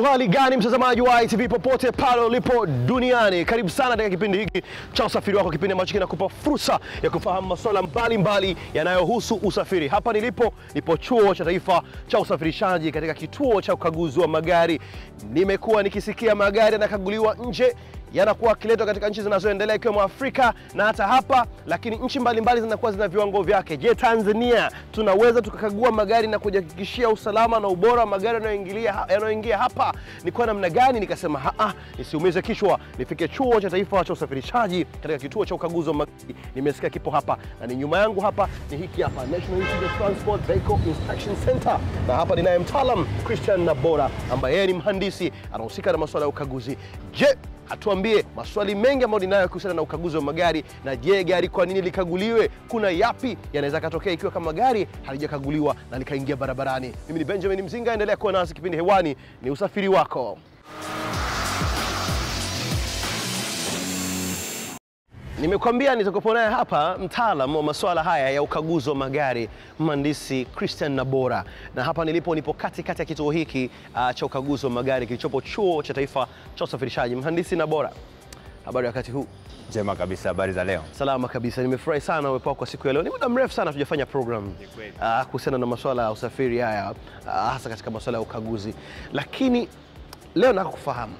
Uhali gani mtazamaji wa ITV popote pale ulipo duniani, karibu sana katika kipindi hiki cha usafiri wako, kipindi ambacho kinakupa fursa ya kufahamu masuala mbalimbali yanayohusu usafiri. Hapa nilipo nipo chuo cha taifa cha usafirishaji katika kituo cha ukaguzi wa magari. Nimekuwa nikisikia magari yanakaguliwa nje yanakuwa kileto katika nchi zinazoendelea ikiwemo Afrika na hata hapa, lakini nchi mbalimbali zinakuwa zina viwango vyake. Je, Tanzania tunaweza tukakagua magari na kujihakikishia usalama na ubora wa magari yanayoingia hapa ni kwa namna gani? Nikasema haa, nisiumize kichwa, nifike chuo cha taifa cha usafirishaji katika kituo cha ukaguzi wa magari. Nimesikia kipo hapa na ni nyuma yangu hapa ni hiki hapa National Institute of Transport Vehicle Inspection Center, na hapa ninaye mtaalam Christian Nabora ambaye yeye ni mhandisi anahusika na masuala ya ukaguzi. Je, atuambie maswali mengi ambayo ninayo kuhusiana na ukaguzi wa magari. Na je, gari kwa nini likaguliwe? Kuna yapi yanaweza katokea ikiwa kama gari halijakaguliwa na likaingia barabarani? Mimi ni Benjamin Mzinga, endelea kuwa nasi, kipindi hewani ni usafiri wako. Nimekwambia nitakuwa naye hapa mtaalam wa masuala haya ya ukaguzi wa magari, mhandisi Christian Nabora, na hapa nilipo nipo katikati ya kituo hiki uh, cha ukaguzi wa magari kilichopo chuo cha taifa cha usafirishaji. Mhandisi Nabora, habari wakati huu? Njema kabisa. Habari za leo? Salama kabisa, nimefurahi sana uwepo wako kwa siku ya leo. Ni muda mrefu sana tujafanya program uh, kuhusiana na masuala ya usafiri haya uh, hasa katika masuala ya ukaguzi, lakini leo nataka kufahamu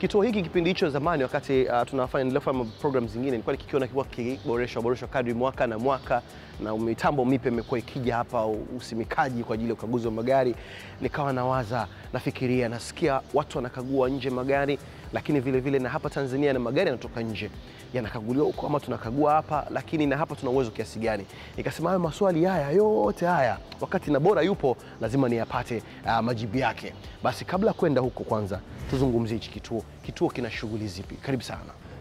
kituo hiki kipindi hicho zamani, wakati uh, tunafanya kufanya programs zingine, nilikuwa nikikiona kiwa kiboreshwa boreshwa kadri mwaka na mwaka, na mitambo mipya imekuwa ikija hapa, usimikaji kwa ajili ya ukaguzi wa magari. Nikawa nawaza, nafikiria, nasikia watu wanakagua nje magari, lakini vile vile na hapa Tanzania na magari yanatoka nje yanakaguliwa huko, ama tunakagua hapa, lakini na hapa tuna uwezo kiasi gani? Nikasema hayo maswali haya yote haya, wakati na bora yupo, lazima niyapate uh, majibu yake. Basi kabla ya kwenda huko, kwanza tuzungumzie hichi kituo. Kituo kina shughuli zipi? Karibu sana.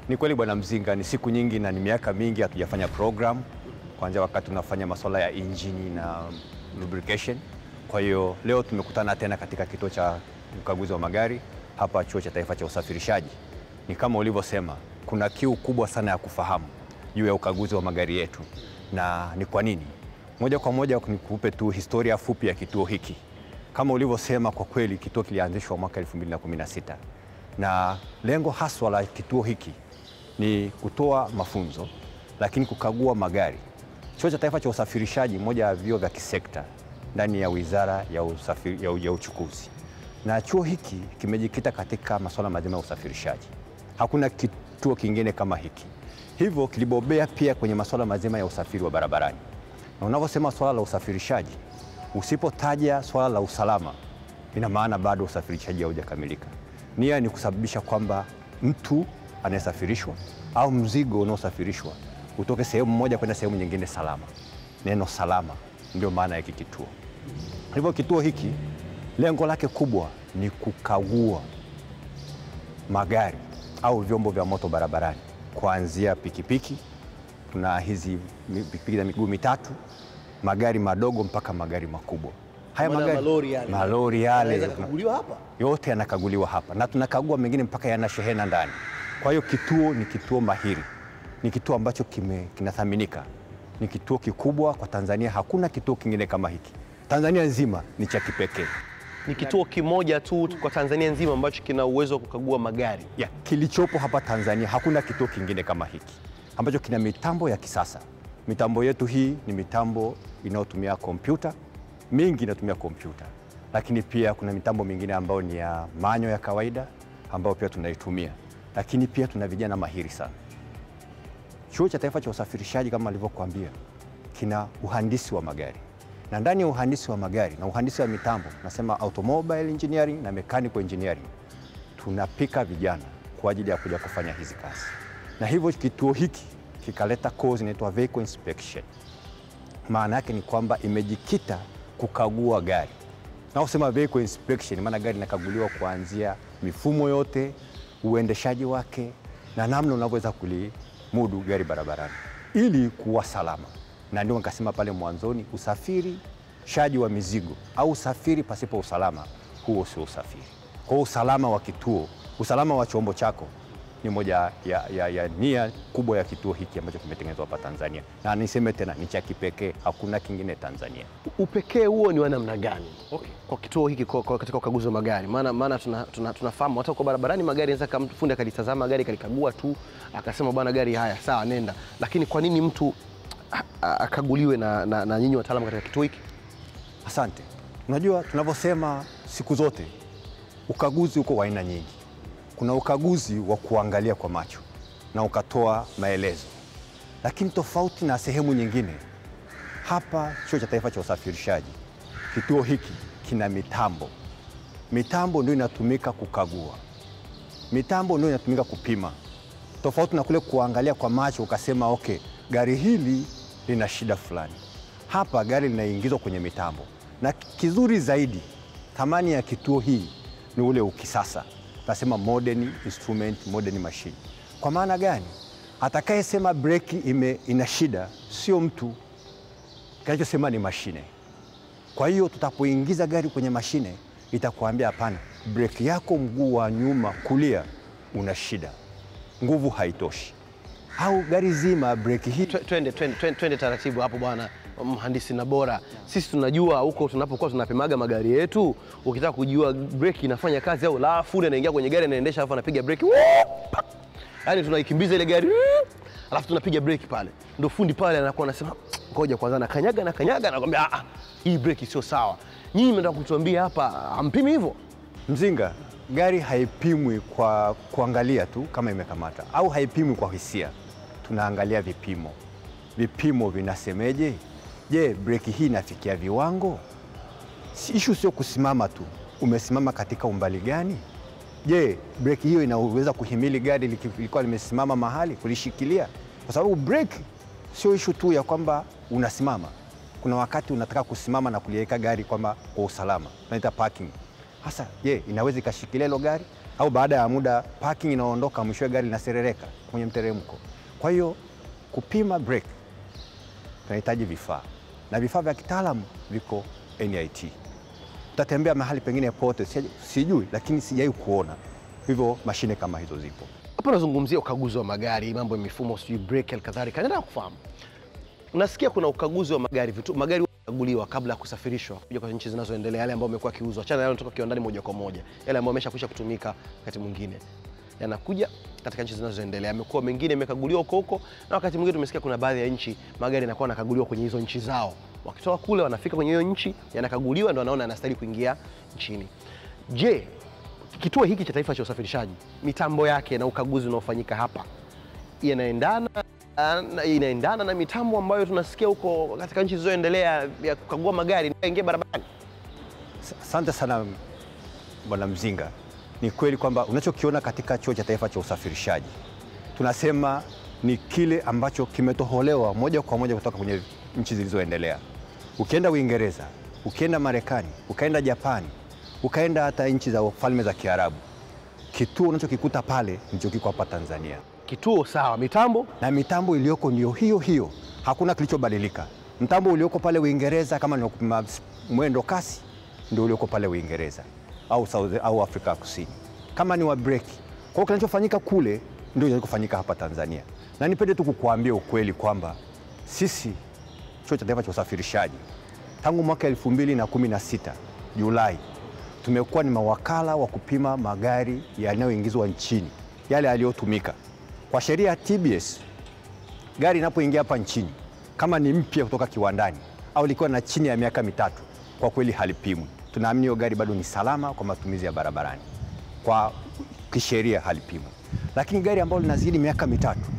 Ni kweli Bwana Mzinga, ni siku nyingi na ni miaka mingi hatujafanya program, kwanza wakati tunafanya masuala ya injini na lubrication. Kwa hiyo leo tumekutana tena katika kituo cha ukaguzi wa magari hapa Chuo cha Taifa cha Usafirishaji. Ni kama ulivyosema, kuna kiu kubwa sana ya kufahamu juu ya ukaguzi wa magari yetu na ni kwa nini. Moja kwa moja nikupe tu historia fupi ya kituo hiki. Kama ulivyosema, kwa kweli kituo kilianzishwa mwaka 2016 na lengo haswa la kituo hiki ni kutoa mafunzo, lakini kukagua magari. Chuo cha Taifa cha Usafirishaji, moja ya vyuo vya kisekta ndani ya Wizara ya, usafiri, ya, ya Uchukuzi, na chuo hiki kimejikita katika masuala mazima ya usafirishaji. Hakuna kituo kingine kama hiki, hivyo kilibobea pia kwenye masuala mazima ya usafiri wa barabarani. Na unavyosema swala la usafirishaji, usipotaja swala la usalama, ina maana bado usafirishaji haujakamilika. Nia ni kusababisha kwamba mtu anayesafirishwa au mzigo unaosafirishwa utoke sehemu moja kwenda sehemu nyingine salama. Neno salama ndio maana ya hiki kituo. Hivyo kituo hiki lengo lake kubwa ni kukagua magari au vyombo vya moto barabarani, kuanzia pikipiki, tuna hizi pikipiki za miguu mitatu, magari madogo mpaka magari makubwa. Haya magari malori yale. malori yale yote yanakaguliwa hapa na tunakagua mengine mpaka yana shehena ndani. Kwa hiyo kituo ni kituo mahiri, ni kituo ambacho kime, kinathaminika, ni kituo kikubwa kwa Tanzania. Hakuna kituo kingine kama hiki Tanzania nzima, ni cha kipekee Ni kituo kimoja tu kwa Tanzania nzima ambacho kina uwezo wa kukagua magari. ya kilichopo hapa Tanzania. Hakuna kituo kingine kama hiki ambacho kina mitambo ya kisasa. Mitambo yetu hii ni mitambo inayotumia kompyuta, mingi inatumia kompyuta, lakini pia kuna mitambo mingine ambayo ni ya manyo ya kawaida ambayo pia tunaitumia, lakini pia tuna vijana mahiri sana. Chuo cha Taifa cha Usafirishaji kama alivyokuambia kina uhandisi wa magari, na ndani ya uhandisi wa magari na uhandisi wa mitambo nasema automobile engineering na mechanical engineering tunapika vijana kwa ajili ya kuja kufanya hizi kazi, na hivyo kituo hiki kikaleta course inaitwa vehicle inspection. Maana yake ni kwamba imejikita kukagua gari. na usema vehicle inspection, maana gari inakaguliwa kuanzia mifumo yote, uendeshaji wake na namna unavyoweza kulimudu gari barabarani ili kuwa salama. Na ndio nikasema pale mwanzoni, usafiri shaji wa mizigo au usafiri pasipo usalama, huo sio usafiri. Kwa usalama wa kituo, usalama wa chombo chako ni moja ya, ya, ya nia kubwa ya kituo hiki ambacho kimetengenezwa hapa Tanzania, na niseme tena ni cha kipekee, hakuna kingine Tanzania. Upekee huo ni wa namna gani Okay. kwa kituo hiki kwa, kwa katika ukaguzi wa magari? Maana maana tunafahamu tuna, tuna hata kwa barabarani magari anaweza kama fundi akalitazama gari kalikagua tu akasema bwana, gari haya sawa, nenda. Lakini kwa nini mtu akaguliwe na, na, na nyinyi wataalamu katika kituo hiki? Asante. Unajua, tunavyosema siku zote ukaguzi uko wa aina nyingi. Kuna ukaguzi wa kuangalia kwa macho na ukatoa maelezo, lakini tofauti na sehemu nyingine, hapa Chuo cha Taifa cha Usafirishaji, kituo hiki kina mitambo. Mitambo ndio inatumika kukagua, mitambo ndio inatumika kupima, tofauti na kule kuangalia kwa macho ukasema okay, gari hili lina shida fulani. Hapa gari linaingizwa kwenye mitambo, na kizuri zaidi, thamani ya kituo hii ni ule ukisasa, tunasema modern instrument, modern machine. Kwa maana gani? Atakayesema breki ime ina shida sio mtu, kinachosema ni mashine. Kwa hiyo tutapoingiza gari kwenye mashine itakuambia hapana, breki yako mguu wa nyuma kulia una shida, nguvu haitoshi, au gari zima breki hii Twende twende twende taratibu hapo bwana mhandisi na bora. Sisi tunajua huko tunapokuwa tunapimaga magari yetu, ukitaka kujua breki inafanya kazi au la, fundi anaingia kwenye gari anaendesha, alafu anapiga breki, yaani tunaikimbiza ile gari, alafu tunapiga breki pale, ndo fundi pale anakuwa anasema ngoja kwanza, na kanyaga na kanyaga, nakwambia "Ah, ah, hii breki sio sawa. Nyinyi mnataka kutuambia hapa hampimi hivyo? Mzinga, gari haipimwi kwa kuangalia tu kama imekamata au haipimwi kwa hisia. Tunaangalia vipimo. Vipimo vinasemeje? Je, breki hii inafikia viwango? Ishu sio kusimama tu, umesimama katika umbali gani? Je, breki hiyo inaweza kuhimili gari lilikuwa limesimama mahali kulishikilia? Kwa sababu breki sio ishu tu ya kwamba unasimama. Kuna wakati unataka kusimama na kuliweka gari kwamba kwa usalama, tunaita parking. Hasa je, inaweza ikashikilia hilo gari au baada ya muda parking inaondoka, mwishowe gari linaserereka kwenye mteremko? Kwa hiyo kupima breki tunahitaji vifaa na vifaa vya kitaalamu viko NIT. Tutatembea mahali pengine pote, sijui, lakini sijai kuona hivyo mashine kama hizo zipo. Hapo nazungumzia ukaguzi wa magari, mambo ya mifumo, sijui breki, halikadhalika. Nataka kufahamu, unasikia kuna ukaguzi wa magari, vitu magari kaguliwa kabla ya kusafirishwa kuja kwa nchi zinazoendelea, yale ambayo yamekuwa akiuzwa. achana yale yanatoka kiwandani moja kwa moja, yale ambayo yameshakwisha kutumika wakati mwingine yanakuja katika nchi zinazoendelea. Yamekuwa mengine yamekaguliwa huko huko, na wakati mwingine tumesikia kuna baadhi ya nchi magari yanakuwa yanakaguliwa kwenye hizo nchi zao, wakitoka kule wanafika kwenye hiyo nchi, yanakaguliwa, ndo wanaona yanastahili kuingia nchini. Je, kituo hiki cha taifa cha usafirishaji, mitambo yake na ukaguzi unaofanyika hapa inaendana inaendana na mitambo ambayo tunasikia huko katika nchi zilizoendelea ya kukagua magari ingia barabarani? Asante sana Bwana Mzinga. Ni kweli kwamba unachokiona katika Chuo cha Taifa cha Usafirishaji tunasema ni kile ambacho kimetoholewa moja kwa moja kutoka kwenye nchi zilizoendelea. Ukienda Uingereza, ukienda Marekani, ukaenda Japani, ukaenda hata nchi za falme za Kiarabu, kituo unachokikuta pale ndicho kiko hapa Tanzania Kituo sawa, mitambo na mitambo iliyoko ndio hiyo hiyo, hakuna kilichobadilika. Mtambo ulioko pale Uingereza kama ni mwendo kasi ndio ulioko pale Uingereza au, South, au Afrika ya Kusini, kama ni wa break. Kwa hiyo kinachofanyika kule ndio kinachofanyika hapa Tanzania, na nipende tu kukuambia ukweli kwamba sisi Chuo cha Taifa cha Usafirishaji tangu mwaka 2016 Julai tumekuwa ni mawakala wa kupima magari yanayoingizwa nchini yale yaliyotumika kwa sheria ya TBS. Gari inapoingia hapa nchini kama ni mpya kutoka kiwandani au likiwa na chini ya miaka mitatu, kwa kweli halipimwi. Tunaamini hiyo gari bado ni salama kwa matumizi ya barabarani, kwa kisheria halipimwi. Lakini gari ambalo linazidi miaka mitatu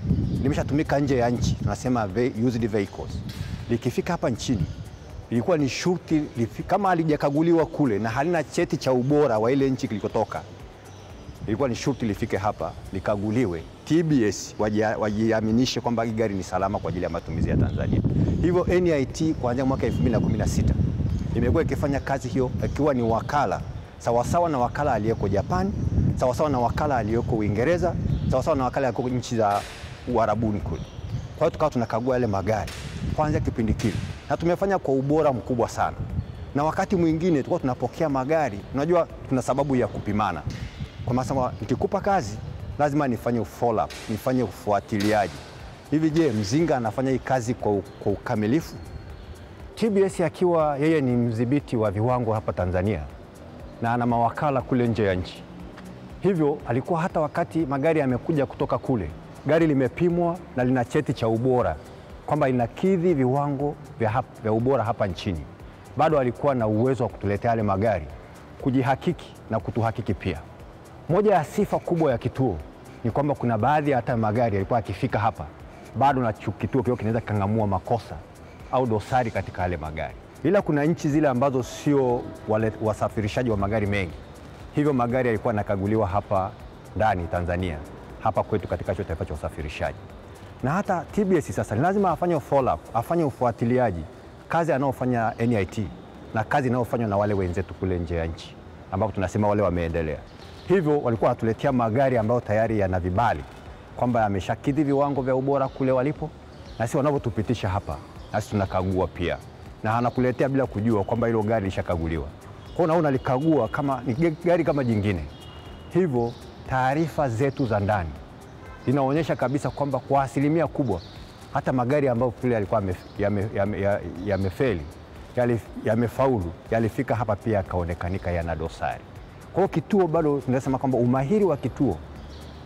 limeshatumika nje ya nchi, tunasema used vehicles, likifika hapa nchini ilikuwa ni shuti lifi- kama alijakaguliwa kule na halina cheti cha ubora wa ile nchi kilikotoka ilikuwa ni shurti lifike hapa likaguliwe, TBS wajiaminishe kwamba hii gari ni salama kwa ajili ya matumizi ya Tanzania. Hivyo NIT kuanzia mwaka 2016 imekuwa ikifanya kazi hiyo ikiwa ni wakala sawasawa na wakala aliyeko Japan, sawasawa na wakala aliyeko Uingereza, sawasawa na wakala aliyeko nchi za Uarabuni kule. Kwa hiyo tukawa tunakagua yale magari kuanzia kipindi kile, na tumefanya kwa ubora mkubwa sana, na wakati mwingine tulikuwa tunapokea magari, unajua tuna sababu ya kupimana kwa maana nikikupa kazi lazima nifanye follow up, nifanye ufuatiliaji. Hivi je, Mzinga anafanya hii kazi kwa, kwa ukamilifu? TBS akiwa yeye ni mdhibiti wa viwango hapa Tanzania na ana mawakala kule nje ya nchi, hivyo alikuwa hata wakati magari yamekuja kutoka kule, gari limepimwa na lina cheti cha ubora kwamba linakidhi viwango vya, hap, vya ubora hapa nchini, bado alikuwa na uwezo wa kutuletea yale magari, kujihakiki na kutuhakiki pia. Moja ya sifa kubwa ya kituo ni kwamba kuna baadhi ya hata magari yalikuwa yakifika hapa bado na kituo kio kinaweza kikang'amua makosa au dosari katika yale magari, ila kuna nchi zile ambazo sio wasafirishaji wa magari mengi, hivyo magari yalikuwa yanakaguliwa hapa ndani Tanzania, hapa kwetu katika chuo taifa cha usafirishaji. Na hata TBS sasa ni lazima afanye follow up, afanye ufuatiliaji kazi anayofanya NIT na kazi inayofanywa na wale wenzetu kule nje ya nchi ambapo tunasema wale wameendelea. Hivyo walikuwa wanatuletea magari ambayo tayari yana vibali kwamba yameshakidhi viwango vya ubora kule walipo, na si wanavyotupitisha hapa, nasi tunakagua pia, na anakuletea bila kujua kwamba hilo gari lishakaguliwa. Kwa hiyo unaona alikagua kama ni gari kama jingine. Hivyo taarifa zetu za ndani zinaonyesha kabisa kwamba kwa asilimia kubwa hata magari ambayo kule yalikuwa yamefeli yamefaulu yalifika hapa pia yakaonekanika yana dosari. Kwa hiyo kituo bado tunasema kwamba umahiri wa kituo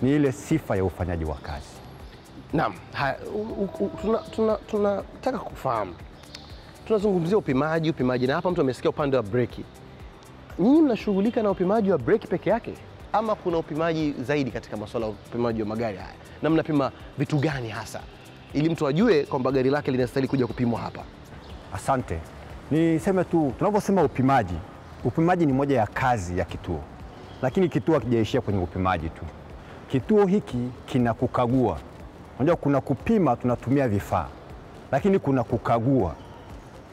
ni ile sifa ya ufanyaji wa kazi. Naam, tunataka tuna, tuna- tuna- kufahamu, tunazungumzia upimaji, upimaji, na hapa mtu amesikia upande wa breki. Nyinyi mnashughulika na upimaji wa breki peke yake ama kuna upimaji zaidi katika masuala ya upimaji wa magari haya, na mnapima vitu gani hasa, ili mtu ajue kwamba gari lake linastahili kuja kupimwa hapa? Asante. Niseme tu tunavyosema upimaji, upimaji ni moja ya kazi ya kituo, lakini kituo hakijaishia kwenye upimaji tu. Kituo hiki kina kukagua. Unajua kuna kupima, tunatumia vifaa, lakini kuna kukagua.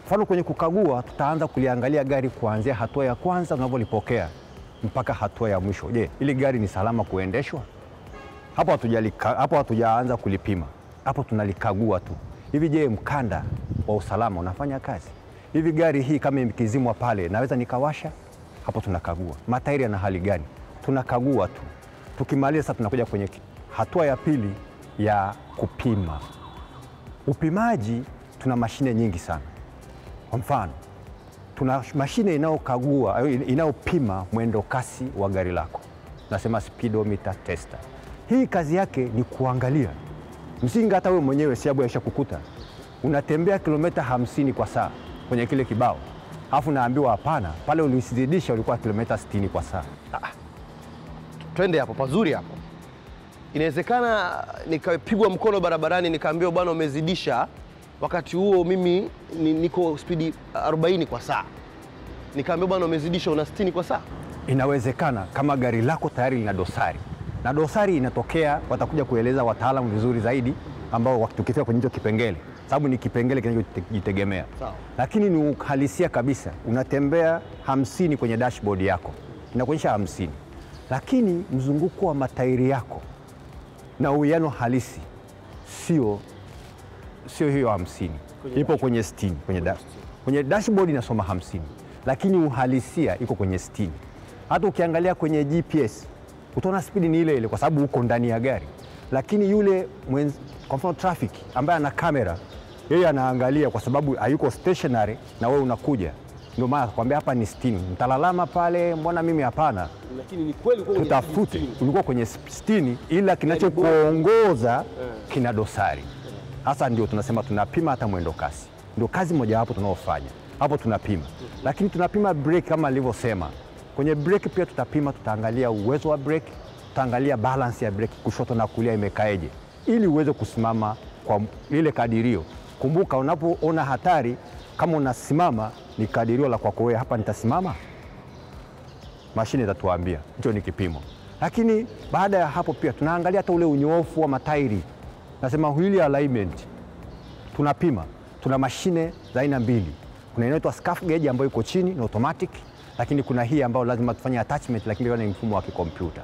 Mfano, kwenye kukagua tutaanza kuliangalia gari kuanzia hatua ya kwanza unavyolipokea mpaka hatua ya mwisho. Je, ili gari ni salama kuendeshwa? hapo hatujalika- hapo hatujaanza kulipima, hapo tunalikagua tu. Hivi je, mkanda wa usalama unafanya kazi? Hivi gari hii kama ikizimwa pale naweza nikawasha? Hapo tunakagua. Matairi yana hali gani? Tunakagua tu. Tukimaliza sasa, tunakuja kwenye hatua ya pili ya kupima. Upimaji, tuna mashine nyingi sana. Kwa mfano, tuna mashine inayokagua inayopima mwendo kasi wa gari lako, nasema speedometer tester. Hii kazi yake ni kuangalia msinga. Hata wewe mwenyewe siabu yaisha kukuta unatembea kilomita hamsini kwa saa kwenye kile kibao, alafu naambiwa hapana, pale ulizidisha, ulikuwa kilomita 60 kwa saa. Twende hapo pazuri hapo. Inawezekana nikapigwa mkono barabarani nikaambiwa bwana, umezidisha, wakati huo mimi ni, niko spidi 40 kwa saa, nikaambiwa bwana, umezidisha, una 60 kwa saa. Inawezekana kama gari lako tayari lina dosari, na dosari inatokea, watakuja kueleza wataalamu vizuri zaidi, ambao wak- tukifika kwenye hicho kipengele, sababu ni kipengele kinachojitegemea, lakini ni uhalisia kabisa. Unatembea hamsini kwenye dashboard yako. Inakuonyesha hamsini, lakini mzunguko wa matairi yako na uwiano halisi sio sio hiyo hamsini, ipo kwenye sitini kwenye, da, kwenye dashboard inasoma hamsini, lakini uhalisia iko kwenye sitini. Hata ukiangalia kwenye GPS utaona spidi ni ile ile, kwa sababu uko ndani ya gari, lakini yule mwenzi, kwa mfano traffic ambaye ana kamera yeye anaangalia, kwa sababu hayuko stationary na wewe unakuja, ndio maana kwambia hapa ni sitini. Mtalalama pale, mbona mimi hapana? Lakini ni kweli tutafute ulikuwa kwenye sitini, ila kinachokuongoza kina dosari. Hasa ndio tunasema tunapima hata mwendo kasi, ndio kazi mojawapo tunaofanya hapo, tunapima. Lakini tunapima breki kama alivyosema. Kwenye breki pia tutapima, tutaangalia uwezo wa breki, tutaangalia balance ya breki kushoto na kulia imekaeje, ili uweze kusimama kwa lile kadirio. Kumbuka, unapoona hatari, kama unasimama ni kadirio la kwako wewe, hapa nitasimama mashine itatuambia hicho ni kipimo. Lakini baada ya hapo pia tunaangalia hata ule unyoofu wa matairi, nasema wheel alignment tunapima. Tuna mashine za aina mbili, kuna inaitwa scuff gauge ambayo iko chini ni automatic, lakini kuna hii ambayo lazima tufanye attachment, lakini ni mfumo wa kikompyuta.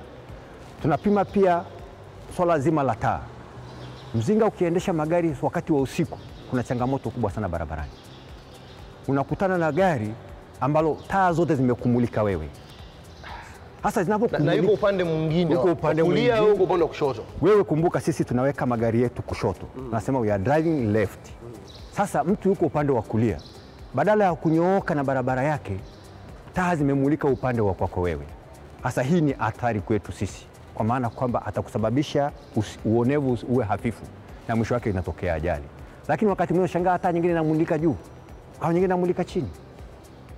Tunapima pia swala zima la taa. Mzinga, ukiendesha magari wakati wa usiku, kuna changamoto kubwa sana barabarani. Unakutana na gari ambalo taa zote zimekumulika wewe hasa na yuko upande mwingine Yuko upande kulia mwingine. au uko upande wa kushoto wewe kumbuka, sisi tunaweka magari yetu kushoto, tunasema we are driving left. mm. Sasa mtu yuko upande wa kulia, badala ya kunyooka na barabara yake, taa zimemulika upande wa kwako wewe. Hasa hii ni athari kwetu sisi, kwa maana kwamba atakusababisha uonevu uwe hafifu, na mwisho wake inatokea ajali. Lakini wakati mwingine shangaa, taa nyingine inamulika juu au nyingine namulika chini.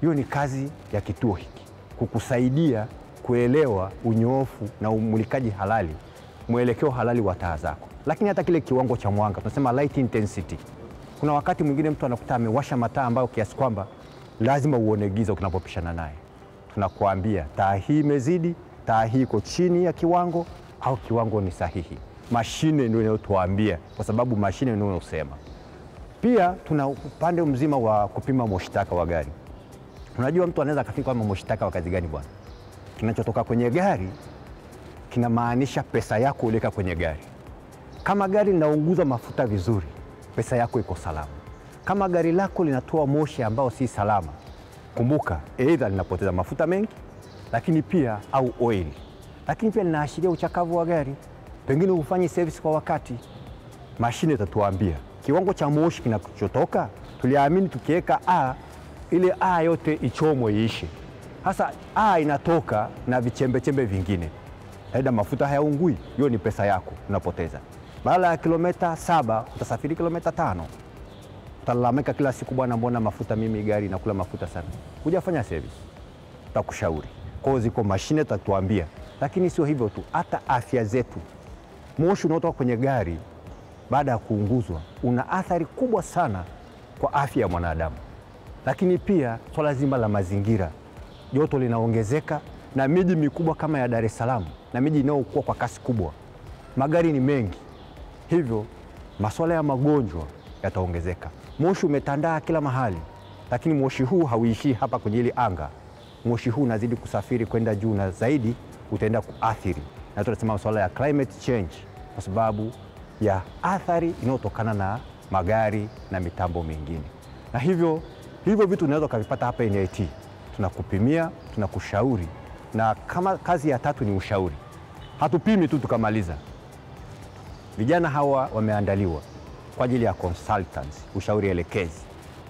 Hiyo ni kazi ya kituo hiki kukusaidia kuelewa unyoofu na umulikaji halali, mwelekeo halali wa taa zako, lakini hata kile kiwango cha mwanga tunasema light intensity. Kuna wakati mwingine mtu anakuta amewasha mataa ambayo kiasi kwamba lazima uone giza unapopishana naye. Tunakuambia taa hii imezidi, taa hii iko chini ya kiwango au kiwango ni sahihi. Mashine ndio inayotuambia, kwa sababu mashine ndio inayosema. Pia tuna upande mzima wa kupima moshtaka wa gari. Unajua, mtu anaweza akafikiri kwamba moshtaka wa kazi gani bwana? Kinachotoka kwenye gari kinamaanisha pesa yako uliweka kwenye gari. Kama gari linaunguza mafuta vizuri, pesa yako iko salama. Kama gari lako linatoa moshi ambao si salama, kumbuka, aidha linapoteza mafuta mengi, lakini pia au oil, lakini pia linaashiria uchakavu wa gari, pengine hufanyi service kwa wakati. Mashine itatuambia kiwango cha moshi kinachotoka. Tuliamini tukiweka a ile a yote ichomwe iishe. Hasa a inatoka na vichembechembe vingine, aidha mafuta hayaungui, hiyo ni pesa yako unapoteza. Badala ya kilomita saba utasafiri kilomita tano utalalamika kila siku, bwana, mbona mafuta mimi gari nakula mafuta sana. Hujafanya service, tutakushauri. Kwa ziko mashine tatuambia. lakini sio hivyo tu, hata afya zetu. Moshi unaotoka kwenye gari baada ya kuunguzwa una athari kubwa sana kwa afya ya mwanadamu, lakini pia swala zima la mazingira, joto linaongezeka, na miji mikubwa kama ya Dar es Salaam na miji inayokuwa kwa kasi kubwa, magari ni mengi, hivyo masuala ya magonjwa yataongezeka. Moshi umetandaa kila mahali, lakini moshi huu hauishii hapa kwenye hili anga. Moshi huu unazidi kusafiri kwenda juu na zaidi utaenda kuathiri, na tunasema masuala ya climate change, kwa sababu ya athari inayotokana na magari na mitambo mingine. Na hivyo hivyo vitu unaweza ukavipata hapa NIT, tunakupimia, tunakushauri, na kama kazi ya tatu ni ushauri. Hatupimi tu tukamaliza. Vijana hawa wameandaliwa kwa ajili ya consultants, ushauri elekezi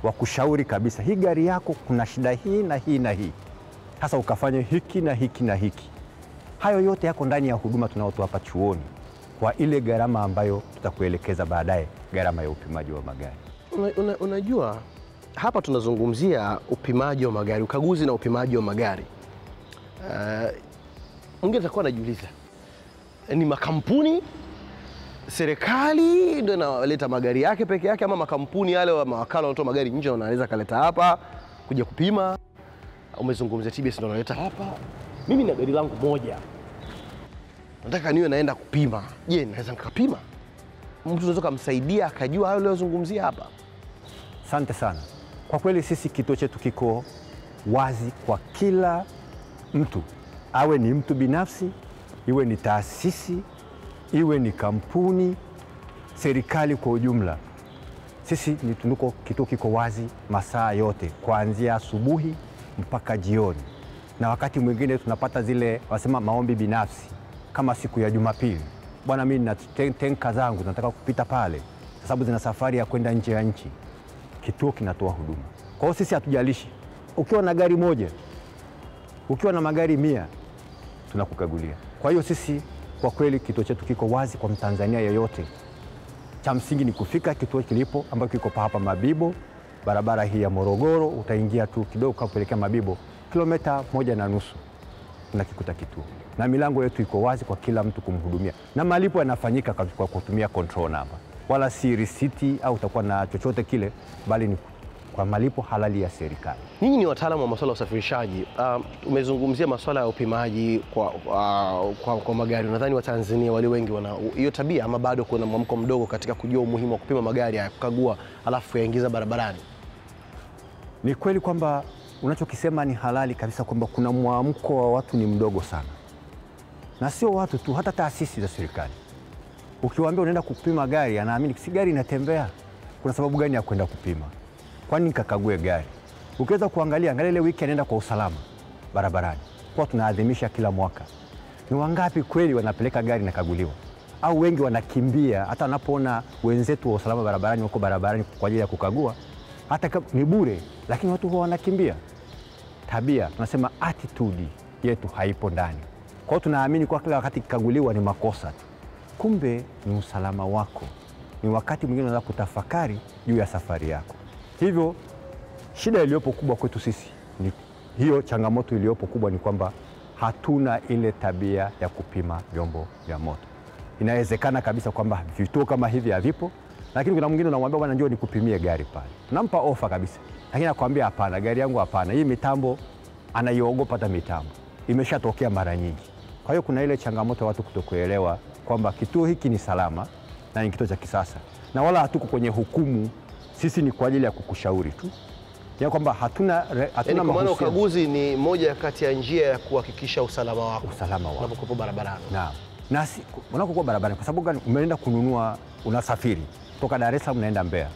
wa kushauri kabisa, hii gari yako kuna shida hii na hii na hii, sasa ukafanye hiki na hiki na hiki. Hayo yote yako ndani ya huduma tunayotoa hapa chuoni kwa ile gharama ambayo tutakuelekeza baadaye, gharama ya upimaji wa magari. Una, una, unajua hapa tunazungumzia upimaji wa magari, ukaguzi na upimaji wa magari. Uh, mwingine atakuwa anajiuliza ni makampuni serikali ndio inaleta magari yake peke yake, ama makampuni yale wa mawakala wanatoa magari nje wanaweza kaleta hapa kuja kupima? Umezungumzia TBS ndio wanaleta hapa. Mimi na gari langu moja, nataka niwe naenda kupima. Je, naweza nikapima? Mtu unaweza kumsaidia akajua hayo uliyozungumzia hapa? Asante sana. Kwa kweli sisi kituo chetu kiko wazi kwa kila mtu, awe ni mtu binafsi, iwe ni taasisi, iwe ni kampuni, serikali kwa ujumla. Sisi ni tunuko, kituo kiko wazi masaa yote kuanzia asubuhi mpaka jioni, na wakati mwingine tunapata zile wasema maombi binafsi, kama siku ya Jumapili, bwana, mimi nina tenka zangu nataka kupita pale, kwa sababu zina safari ya kwenda nje ya nchi. Kituo kinatoa huduma. Kwa hiyo sisi hatujalishi ukiwa na gari moja, ukiwa na magari mia, tunakukagulia. Kwa hiyo sisi kwa kweli kituo chetu kiko wazi kwa Mtanzania yeyote. Cha msingi ni kufika kituo kilipo ambacho kiko pa hapa Mabibo, barabara hii ya Morogoro. Utaingia tu kidogo kapelekea Mabibo, kilomita moja na nusu unakikuta kituo, na milango yetu iko wazi kwa kila mtu kumhudumia, na malipo yanafanyika kwa kwa kutumia control number, wala si risiti au utakuwa na chochote kile, bali ni kwa malipo halali ya serikali. Ninyi ni wataalamu wa masuala ya usafirishaji. Uh, umezungumzia masuala ya upimaji kwa, uh, kwa, kwa magari. Nadhani Watanzania walio wengi wana hiyo tabia, ama bado kuna mwamko mdogo katika kujua umuhimu wa kupima magari haya, kukagua, alafu yaingiza barabarani. Ni kweli kwamba unachokisema ni halali kabisa, kwamba kuna mwamko wa watu ni mdogo sana, na sio watu tu, hata taasisi za serikali. Ukiwaambia unaenda kupima gari, anaamini si gari inatembea, kuna sababu gani ya kwenda kupima? Kwani nikakague gari? Ukiweza kuangalia, angalia ile wiki anaenda kwa usalama barabarani, kwa tunaadhimisha kila mwaka. Ni wangapi kweli wanapeleka gari nakaguliwa, au wengi wanakimbia hata wanapoona wenzetu wa usalama barabarani wako barabarani kwa ajili ya kukagua, hata ni bure, lakini watu huwa wanakimbia. Tabia tunasema attitude yetu haipo ndani. Kwa hiyo tunaamini kwa kila wakati kikaguliwa ni makosa tu, kumbe ni usalama wako. Ni wakati mwingine unaweza kutafakari juu ya safari yako. Hivyo shida iliyopo kubwa kwetu sisi ni hiyo, changamoto iliyopo kubwa ni kwamba hatuna ile tabia ya kupima vyombo vya moto. Inawezekana kabisa kwamba vituo kama hivi havipo, lakini kuna mwingine unamwambia bwana, njoo nikupimie gari pale, nampa ofa kabisa, lakini nakwambia hapana, gari yangu hapana, hii mitambo anaiogopa, hata mitambo imeshatokea mara nyingi. Kwa hiyo kuna ile changamoto ya watu kutokuelewa kwamba kituo hiki ni salama na ni kituo cha kisasa, na wala hatuko kwenye hukumu. Sisi ni kwa ajili ya kukushauri tu ya kwamba hatuna, Yaani hatuna kwa maana ukaguzi ni moja kati ya njia ya kuhakikisha usalama wako usalama wako. unapokuwa barabarani. Naam. Na unapokuwa barabarani, kwa sababu gani? Umeenda kununua, unasafiri toka Dar es Salaam unaenda Mbeya,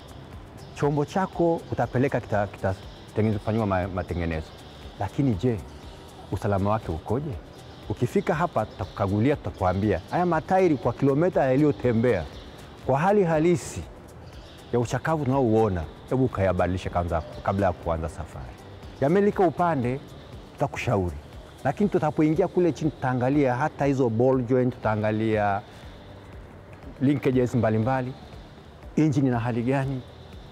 chombo chako utapeleka kitafanyiwa kita ma, matengenezo, lakini je, usalama wake ukoje? Ukifika hapa tutakukagulia, tutakuambia. Haya matairi kwa kilomita yaliyotembea kwa hali halisi ya uchakavu tunaouona, hebu ukayabadilisha kwanza kabla ya kuanza safari. Yamelika upande, tutakushauri, lakini tutapoingia kule chini tutaangalia hata hizo ball joint, tutaangalia linkages mbalimbali, injini na hali gani,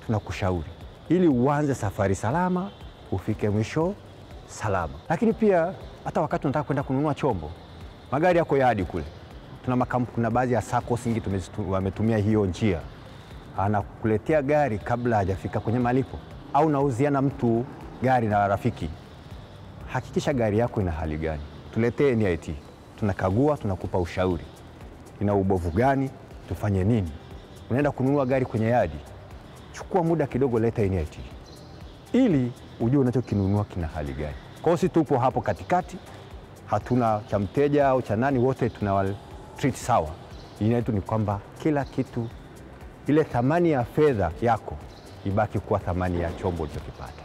tunakushauri ili uanze safari salama, ufike mwisho salama. Lakini pia hata wakati unataka kwenda kununua chombo, magari yako yadi kule, tuna makampuni, kuna baadhi ya SACCOS nyingi wametumia hiyo njia. Anakuletea gari kabla hajafika kwenye malipo, au nauziana mtu gari na rafiki. Hakikisha gari yako ina hali gani, tuletee NIT, tunakagua, tunakupa ushauri, ina ubovu gani, tufanye nini. Unaenda kununua gari kwenye yadi, chukua muda kidogo, leta NIT ili ujue unachokinunua kina hali gani. Kwa hiyo si tupo hapo katikati, hatuna cha mteja au cha nani, wote tunawa treat sawa. Ina yetu ni kwamba kila kitu ile thamani ya fedha yako ibaki kuwa thamani ya chombo ulichokipata.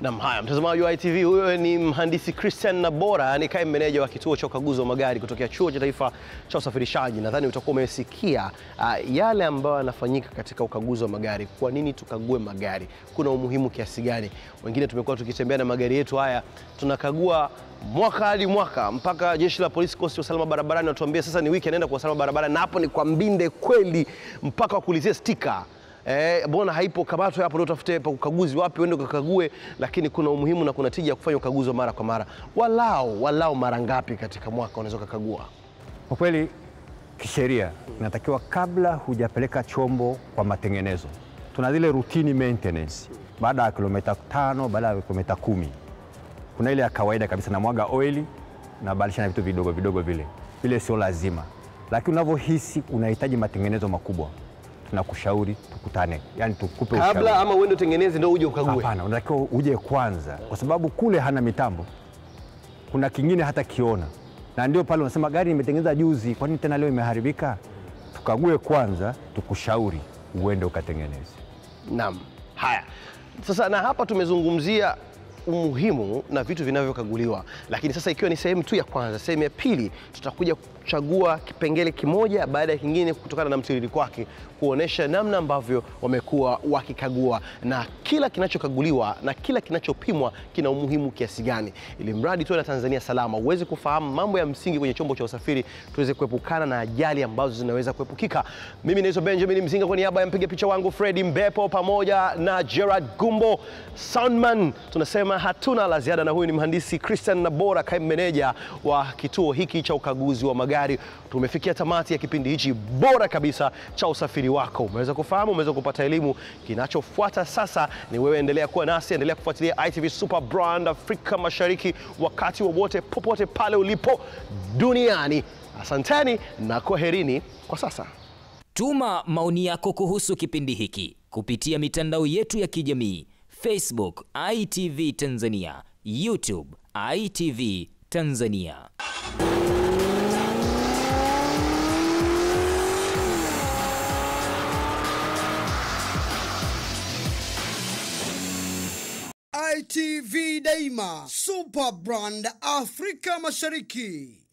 Nam, haya mtazamaji wa ITV, huyo ni mhandisi Christian Nabora, ni kaimu meneja wa kituo cha ukaguzi wa magari kutokea Chuo cha Taifa cha Usafirishaji. Nadhani utakuwa umesikia uh, yale ambayo yanafanyika katika ukaguzi wa magari. Kwa nini tukague magari? Kuna umuhimu kiasi gani? Wengine tumekuwa tukitembea na magari yetu haya tunakagua mwaka hadi mwaka mpaka jeshi la polisi kosi usalama barabarani watuambie sasa ni wiki anaenda kwa usalama barabarani, na hapo ni kwa mbinde kweli, mpaka wakulizie stika Eh, mbona haipo Kabato hapo, ndio tafute pa ukaguzi wapi uende ukakague. Lakini kuna umuhimu na kuna tija ya kufanya ukaguzi wa mara kwa mara, walao walao mara ngapi katika mwaka unaweza ukakagua? Kwa kweli kisheria inatakiwa kabla hujapeleka chombo kwa matengenezo, tuna zile routine maintenance baada ya kilomita tano, baada ya kilomita kumi. Kuna ile ya kawaida kabisa, na mwaga oili na balisha na vitu vidogo vidogo vile vile, sio lazima, lakini unavyohisi unahitaji matengenezo makubwa, tunakushauri tukutane, yani tukupe ushauri. Kabla ama uende utengeneze ndio uje ukague? Hapana, unatakiwa uje kwanza, kwa sababu kule hana mitambo, kuna kingine hata kiona, na ndio pale unasema gari imetengeneza juzi, kwa nini tena leo imeharibika? Tukague kwanza, tukushauri uende ukatengeneze. Naam. Haya, sasa na hapa tumezungumzia umuhimu na vitu vinavyokaguliwa, lakini sasa ikiwa ni sehemu tu ya kwanza, sehemu ya pili tutakuja kuchagua kipengele kimoja baada ya kingine kutokana na mtiririko wake, kuonesha namna ambavyo wamekuwa wakikagua. Na kila kinachokaguliwa na kila kinachopimwa kina umuhimu kiasi gani, ili mradi tuwe na Tanzania salama, uweze kufahamu mambo ya msingi kwenye chombo cha usafiri, tuweze kuepukana na ajali ambazo zinaweza kuepukika. Mimi naitwa Benjamin Mzinga kwa niaba ya mpiga picha wangu Fredi Mbepo pamoja na Gerard Gumbo Soundman, tunasema hatuna la ziada, na huyu ni mhandisi Christian Nabora, kaimu meneja wa kituo hiki cha ukaguzi wa magari. Tumefikia tamati ya kipindi hichi bora kabisa cha usafiri wako. Umeweza kufahamu, umeweza kupata elimu. Kinachofuata sasa ni wewe, endelea kuwa nasi, endelea kufuatilia ITV Super Brand Afrika Mashariki wakati wowote popote pale ulipo duniani. Asanteni na kwaherini kwa sasa. Tuma maoni yako kuhusu kipindi hiki kupitia mitandao yetu ya kijamii Facebook ITV Tanzania, YouTube ITV Tanzania. ITV daima, Super Brand Afrika Mashariki.